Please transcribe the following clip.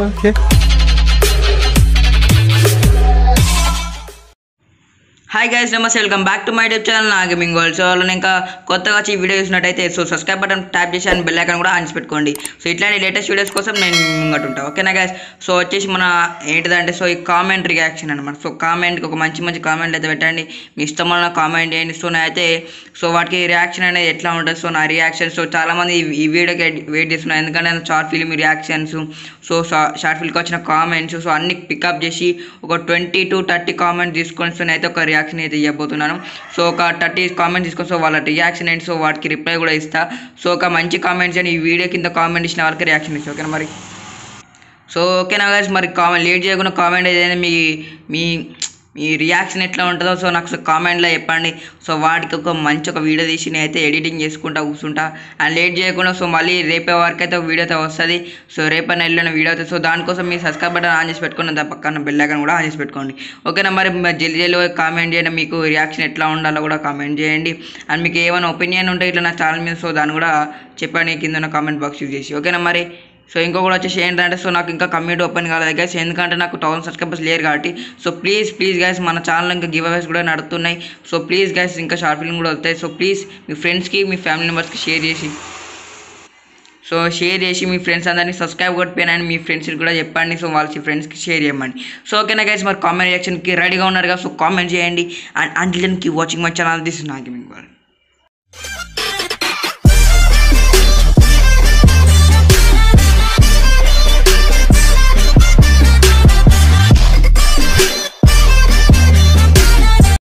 Okay. Hi guys నమస్తే welcome back to my YouTube channel నా gaming world so నేను ఇంకా కొత్తగా వచ్చి ఈ వీడియో చూసినట్టయితే సో సబ్స్క్రైబ్ బటన్ ట్యాప్ చేసి అండ్ బెల్ ఐకాన్ కూడా ఆన్ పెట్టుకోండి. సో ఇట్లాంటి లేటెస్ట్ వీడియోస్ కోసం నేను ముంగట ఓకేనా గైస్ సో వచ్చేసి మన ఏంటిదంటే సో ఈ కామెంట్ రియాక్షన్ అనమాట సో కామెంట్కి ఒక మంచి మంచి కామెంట్ అయితే పెట్టండి. మీ ఇష్టం కామెంట్ చేయండి. సో అయితే సో వాటికి రియాక్షన్ అనేది ఎట్లా ఉంటుంది? సో నా రియాక్షన్ సో చాలామంది ఈ- వీడియోకి వెయిట్ చేస్తున్నారు. ఎందుకంటే short film reactions so short ఫిల్మ్కి వచ్చిన కామెంట్స్ సో అన్ని పికప్ చేసి ఒక ట్వంటీ టు థర్టీ కామెంట్ తీసుకొని సో నేనైతే ఒక రియాక్షన్ అయితే ఇవ్వబోతున్నాను. సో ఒక థర్టీ కామెంట్ తీసుకొని సో వాళ్ళ రియాక్షన్ ఏంటి? సో వాటికి రిప్లై కూడా ఇస్తా. సో ఒక మంచి కామెంట్స్ అని ఈ వీడియో కింద కామెంట్ ఇచ్చిన వాళ్ళకి రియాక్షన్ ఇస్తా. ఓకేనా మరి? సో ఓకేనా గాయస్ మరి కామెంట్ లేట్ చేయకుండా కామెంట్ ఏదైనా మీ మీ మీ రియాక్షన్ ఎట్లా ఉంటుందో సో నాకు కామెంట్లో చెప్పండి. సో వాటికి ఒక మంచి ఒక వీడియో తీసి నేనైతే ఎడిటింగ్ చేసుకుంటా కూర్చుంటా. అండ్ లేట్ చేయకుండా సో మళ్ళీ రేపే వరకు అయితే ఒక వీడియో అయితే వస్తుంది. సో రేపైనా వెళ్ళిన వీడియో అయితే సో దానికోసం మీ సబ్స్క్రైబ్ బటన్ ఆన్ చేసి పెట్టుకుని దాని పక్కన బెల్ కూడా ఆన్ చేసి పెట్టుకోండి. ఓకేనా మరి మరి జల్దీ జల్దీ కామెంట్ చేయండి. మీకు రియాక్షన్ ఎట్లా ఉండాలో కూడా కామెంట్ చేయండి. అండ్ మీకు ఏమైనా ఒపీనియన్ ఉంటే ఇట్లా నా ఛానల్ మీద సో దాన్ని కూడా చెప్పండి. కింద కామెంట్ బాక్స్ యూజ్ చేసి. ఓకేనా మరి? సో ఇంకొకటి వచ్చేసి ఏంటంటే సో నాకు ఇంకా కమ్యూనిటీ ఓపెన్ కాలేదు గైస్ ఎందుకంటే నాకు థౌసండ్ సబ్స్క్రైబర్స్ లేరు కాబట్టి సో ప్లీజ్ ప్లీజ్ గైస్ మన ఛానల్ ఇంకా గివ్ అవేస్ కూడా నడుస్తున్నాయి సో ప్లీజ్ గైస్ ఇంకా షార్ట్ ఫిల్మ్ కూడా వస్తాయి. సో ప్లీజ్ మీ ఫ్రెండ్స్కి మీ ఫ్యామిలీ మెంబర్స్కి షేర్ చేసి. సో షేర్ చేసి మీ ఫ్రెండ్స్ అందరినీ సబ్స్క్రైబ్ కొట్టిపోయినా మీ ఫ్రెండ్స్కి కూడా చెప్పండి. సో వాళ్ళ ఫ్రెండ్స్కి షేర్ చేయమండి సో ఓకేనా గైస్ మరి కామెంట్ రియాక్షన్కి రెడీగా ఉన్నారు కదా సో కామెంట్ చేయండి. And until watching my channel this నా గేమింగ్